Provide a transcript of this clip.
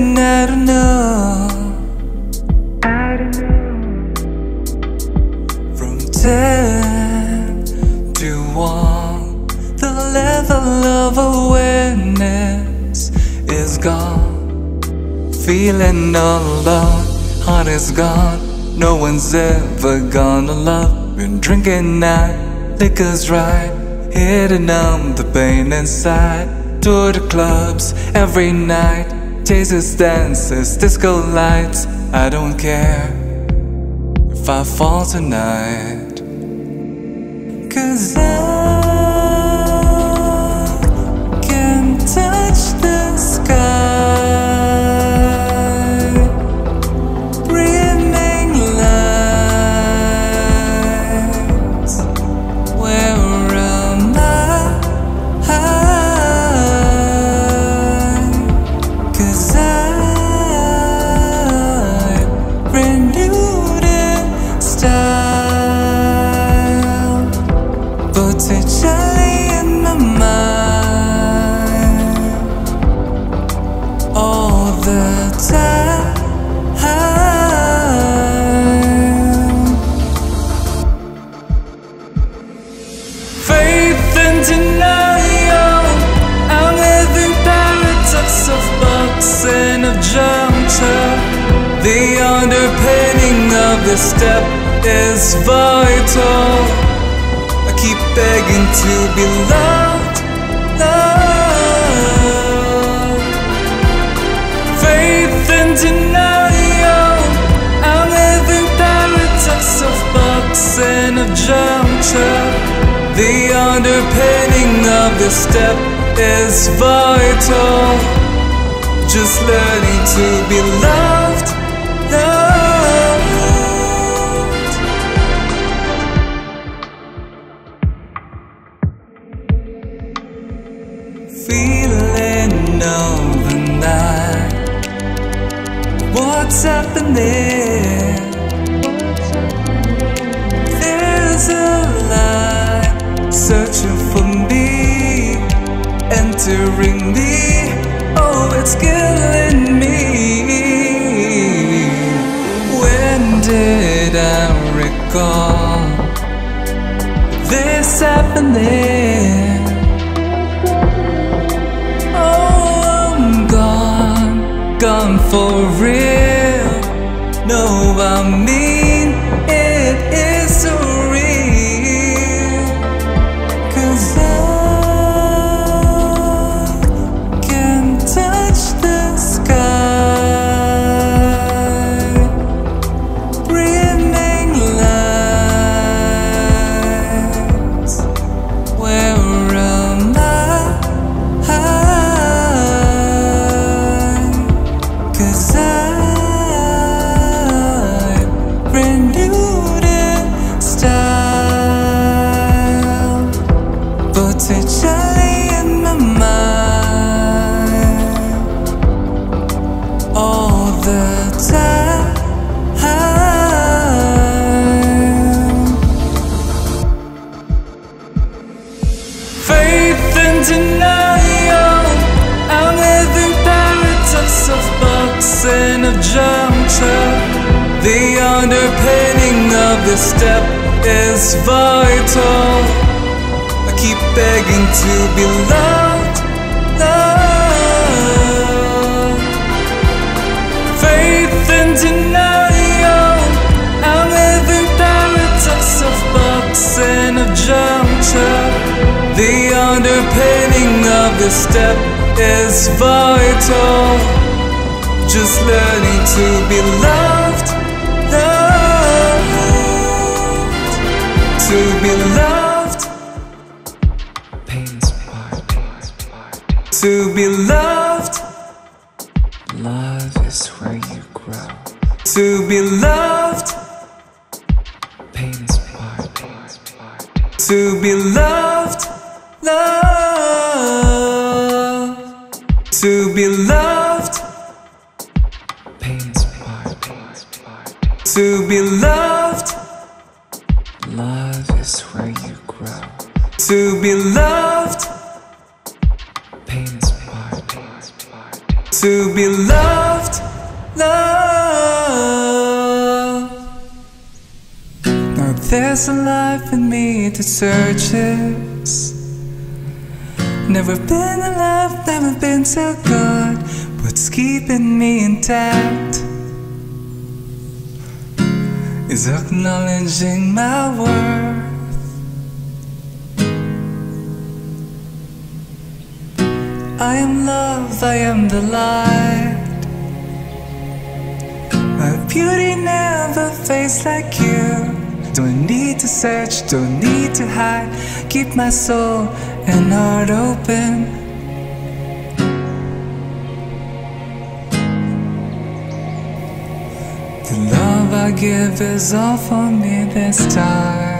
and I don't know I don't know From ten to one The level of awareness is gone. Feeling all alone, heart is gone. No one's ever gonna love Been drinking night, liquor's right hitting numb the pain inside. To the clubs every night. Chases, dances, disco lights. I don't care if I fall tonight. Cause I denial I'm living paradox of boxing of juncture The underpinning of the step is vital. I keep begging to be loved underpinning of the step is vital. Just learning to be loved, loved. Feeling searching for me, entering me. Oh, it's killing me. When did I recall this happening? Oh, I'm gone, gone for real. No, I mean juncture The underpinning of the step is vital. I keep begging to be loved, loved. Faith and denial I'm living paradox of boxing of juncture. The underpinning of the step is vital Just learning to be loved, loved To be loved Pain's part. To be loved Love is where you grow. To be loved Pain's part. To be loved, love. To be loved be loved Love is where you grow. To be loved Pain is part. To be loved, loved Now There's a life in me that searches. Never been alive, never been so good. What's keeping me intact is acknowledging my worth. I am love, I am the light. My beauty never fades like you. Don't need to search, don't need to hide. Keep my soul and heart open. The love I give is all for me this time.